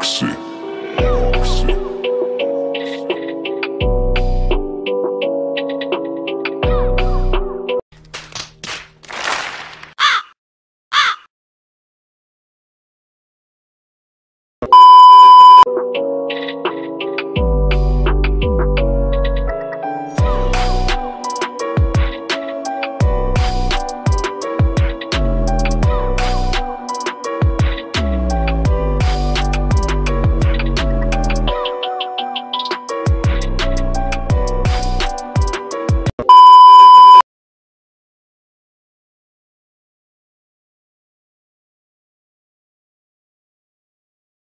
toxic.